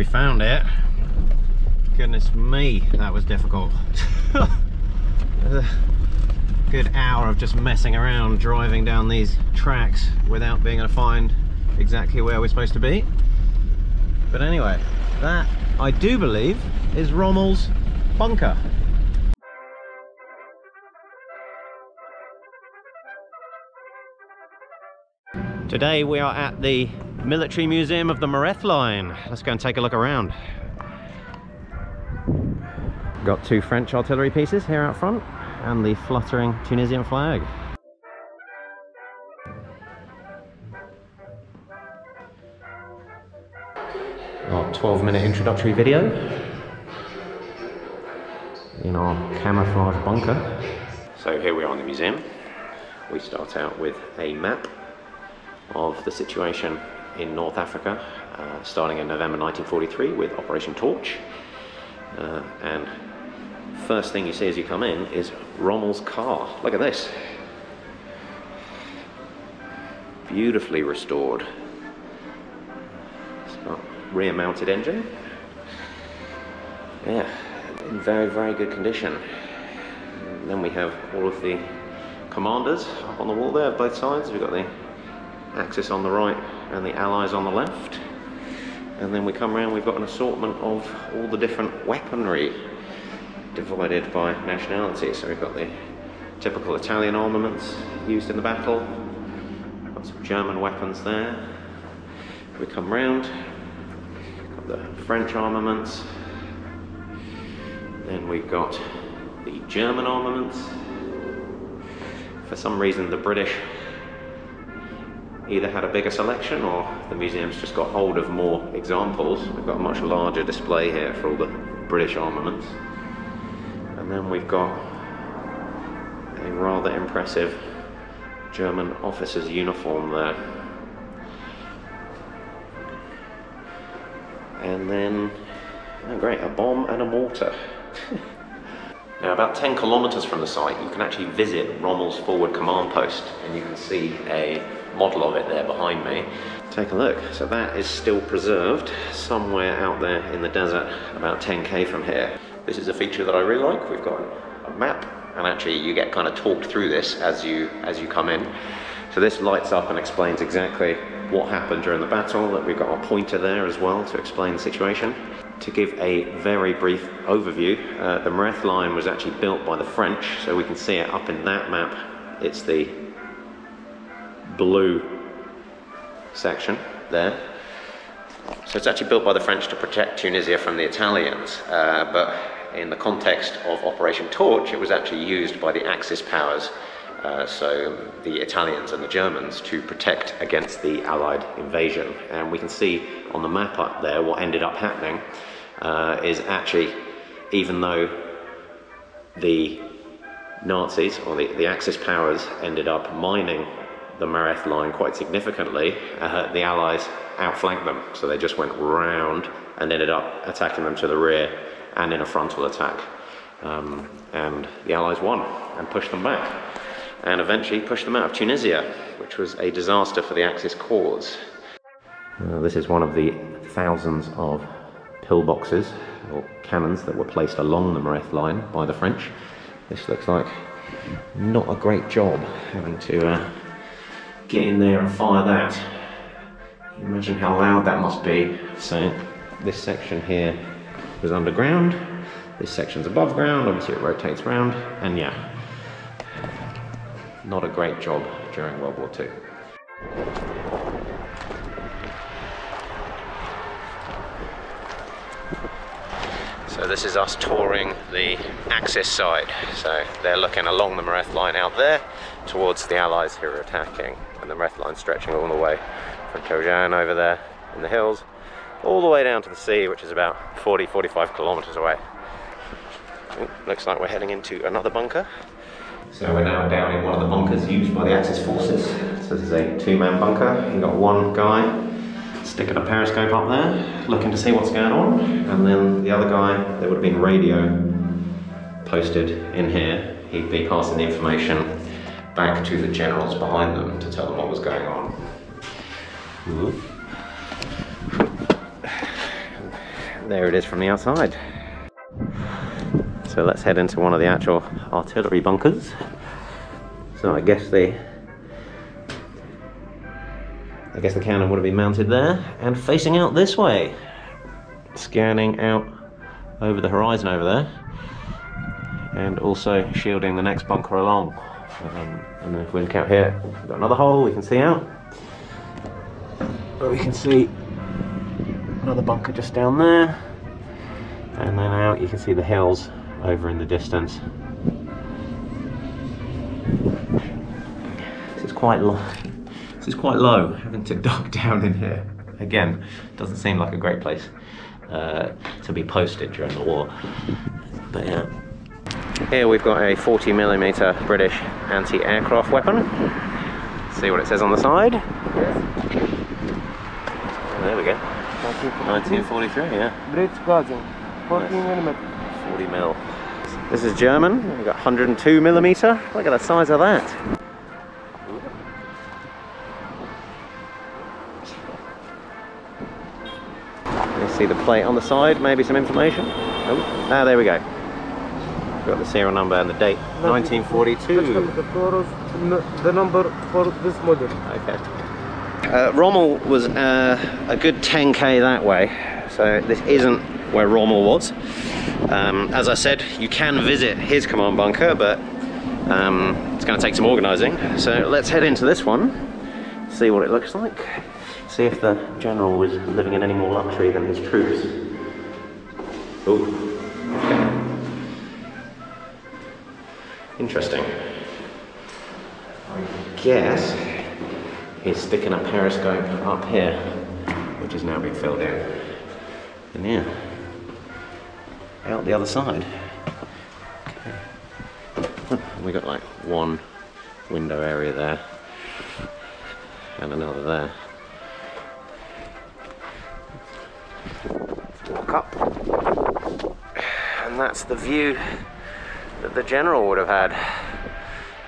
We found it. Goodness me, that was difficult. Good hour of just messing around driving down these tracks without being able to find exactly where we're supposed to be. But anyway, that I do believe is Rommel's bunker. Today we are at the Military Museum of the Mareth Line. Let's go and take a look around. Got two French artillery pieces here out front and the fluttering Tunisian flag. Our 12 minute introductory video in our camouflage bunker. So here we are in the museum. We start out with a map of the situation in North Africa, uh, starting in November 1943 with Operation Torch. Uh, and first thing you see as you come in is Rommel's car. Look at this. Beautifully restored. It's got rear mounted engine. Yeah, in very, very good condition. And then we have all of the commanders up on the wall there, both sides. We've got the Axis on the right and the Allies on the left. And then we come around, we've got an assortment of all the different weaponry divided by nationality. So we've got the typical Italian armaments used in the battle, got some German weapons there. We come round, got the French armaments, then we've got the German armaments. For some reason, the British either had a bigger selection or the museum's just got hold of more examples. We've got a much larger display here for all the British armaments. And then we've got a rather impressive German officer's uniform there. And then, oh great, a bomb and a mortar. Now, about 10 kilometres from the site, you can actually visit Rommel's forward command post, and you can see a model of it there behind me. Take a look. So that is still preserved somewhere out there in the desert, about 10k from here. This is a feature that I really like. We've got a map, and actually you get kind of talked through this as you as you come in. So this lights up and explains exactly what happened during the battle. That we've got our pointer there as well to explain the situation. To give a very brief overview, uh, the Mareth line was actually built by the French, so we can see it up in that map. It's the blue section there. So it's actually built by the French to protect Tunisia from the Italians, uh, but in the context of Operation Torch, it was actually used by the Axis powers, uh, so the Italians and the Germans, to protect against the Allied invasion. And we can see on the map up there what ended up happening uh, is actually, even though the Nazis or the, the Axis powers ended up mining the Mareth line quite significantly, uh, the Allies outflanked them. So they just went round and ended up attacking them to the rear and in a frontal attack. Um, and the Allies won and pushed them back. And eventually pushed them out of Tunisia, which was a disaster for the Axis cause. Uh, this is one of the thousands of pillboxes or cannons that were placed along the Mareth line by the French. This looks like not a great job having to uh, get in there and fire that. Imagine how loud that must be. So this section here was underground, this section's above ground, obviously it rotates round, and yeah, not a great job during World War II. So this is us touring the Axis side. So they're looking along the Mareth line out there towards the Allies who are attacking. And the Mareth line stretching all the way from Toujane over there in the hills, all the way down to the sea, which is about 40, 45 kilometers away. Looks like we're heading into another bunker. So we're now down in one of the bunkers used by the Axis forces. So this is a two-man bunker. You've got one guy sticking a periscope up there, looking to see what's going on, and then the other guy, there would have been radio posted in here. He'd be passing the information back to the generals behind them to tell them what was going on. there it is from the outside. So let's head into one of the actual artillery bunkers. So I guess the I guess the cannon would have been mounted there and facing out this way. Scanning out over the horizon over there and also shielding the next bunker along. Um, and if we look out here, we've got another hole we can see out. But we can see another bunker just down there. And then out you can see the hills over in the distance. This is quite low. This is quite low, having to duck down in here. Again, doesn't seem like a great place uh, to be posted during the war. But yeah. Here we've got a 40 millimeter British anti-aircraft weapon. See what it says on the side. There we go. 1943, yeah. British Gaza, 14 millimeter. 40 mil. This is German. We've got 102 millimeter. Look at the size of that. You see the plate on the side, maybe some information. Oh, ah, there we go. Got the serial number and the date. 1942. The the number for this model. Okay. Uh, Rommel was uh, a good 10k that way, so this isn't where Rommel was. Um, as I said, you can visit his command bunker, but um, it's going to take some organising. So let's head into this one, see what it looks like, see if the general was living in any more luxury than his troops. Ooh. Okay. Interesting. I guess he's sticking a periscope up here, which is now being filled in. And yeah, out the other side. Okay. We got like one window area there and another there. Walk up, and that's the view that the general would have had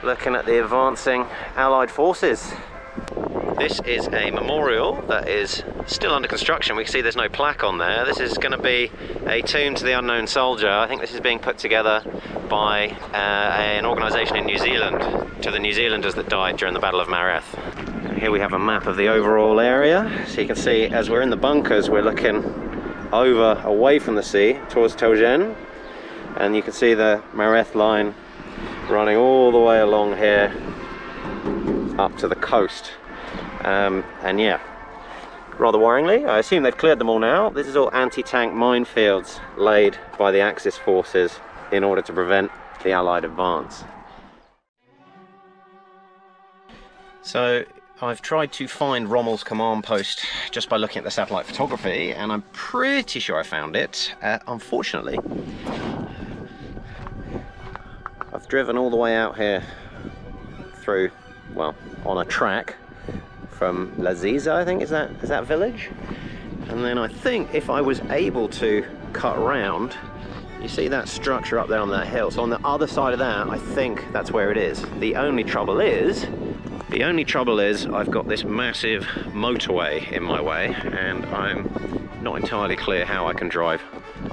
looking at the advancing Allied forces. This is a memorial that is still under construction. We can see there's no plaque on there. This is going to be a tomb to the unknown soldier. I think this is being put together by uh, an organisation in New Zealand to the New Zealanders that died during the Battle of Mareth. Here we have a map of the overall area. So you can see as we're in the bunkers, we're looking over away from the sea towards Toujane. And you can see the Mareth line running all the way along here up to the coast. Um, and yeah, rather worryingly, I assume they've cleared them all now. This is all anti-tank minefields laid by the Axis forces in order to prevent the Allied advance. So I've tried to find Rommel's command post just by looking at the satellite photography and I'm pretty sure I found it. Uh, unfortunately, I've driven all the way out here through, well, on a track from Laziza, I think, is that is that village? And then I think if I was able to cut around, you see that structure up there on that hill. So on the other side of that, I think that's where it is. The only trouble is, the only trouble is I've got this massive motorway in my way and I'm not entirely clear how I can drive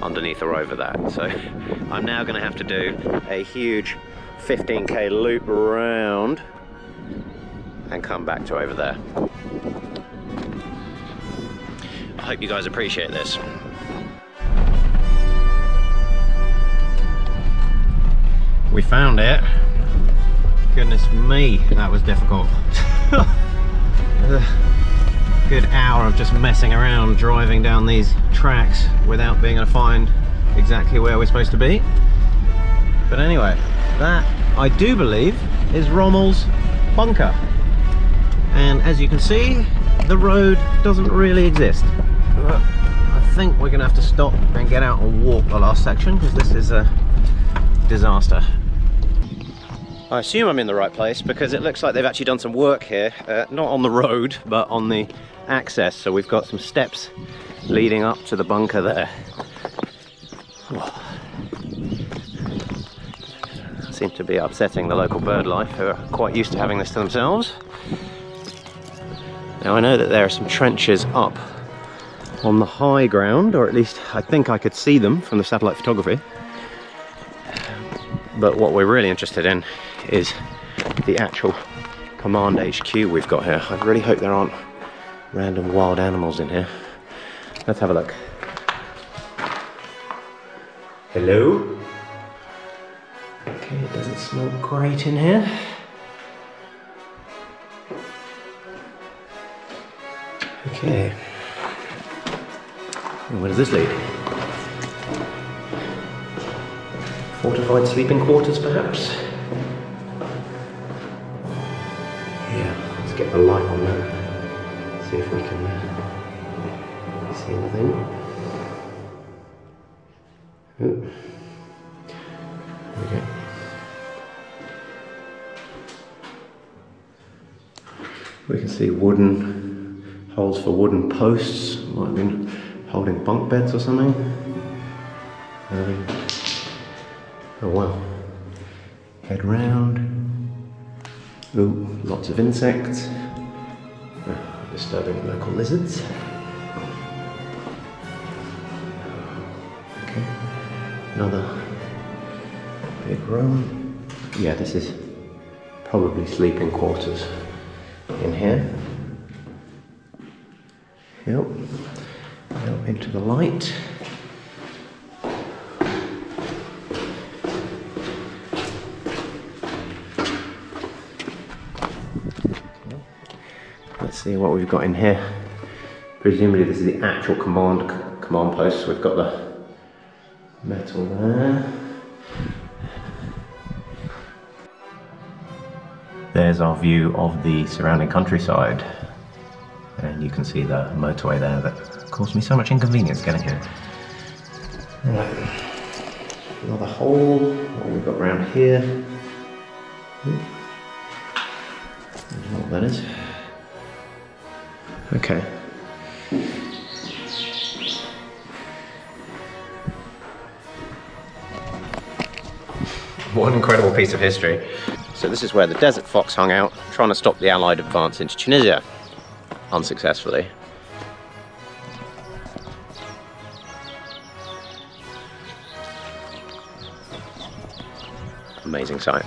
underneath or over that. So I'm now gonna have to do a huge 15k loop around and come back to over there. I hope you guys appreciate this. We found it. Goodness me, that was difficult. good hour of just messing around driving down these tracks without being able to find exactly where we're supposed to be. But anyway, that I do believe is Rommel's bunker. And as you can see, the road doesn't really exist. But I think we're gonna have to stop and get out and walk the last section because this is a disaster. I assume I'm in the right place because it looks like they've actually done some work here, uh, not on the road, but on the access. So we've got some steps leading up to the bunker there. Seem to be upsetting the local bird life who are quite used to having this to themselves. Now I know that there are some trenches up on the high ground, or at least I think I could see them from the satellite photography. But what we're really interested in is the actual command HQ we've got here. I really hope there aren't random wild animals in here. Let's have a look. Hello? Okay, it doesn't smell great in here. Okay. And where does this lead? Fortified sleeping quarters, perhaps? Yeah, let's get the light on that. See if we can uh, see anything. Ooh. Okay. We can see wooden holes for wooden posts. Might have been holding bunk beds or something. Um, oh wow. Head round. Ooh, lots of insects. Ah, disturbing local lizards. Okay. Another big room. Yeah, this is probably sleeping quarters in here. Yep. Into the light. Let's see what we've got in here. Presumably this is the actual command command post. We've got the metal there. There's our view of the surrounding countryside. And you can see the motorway there that caused me so much inconvenience getting here. Right. Another hole. What we've got around here. Don't know what that is. Okay. What an incredible piece of history. So this is where the Desert Fox hung out, trying to stop the Allied advance into Tunisia, unsuccessfully. Amazing sight.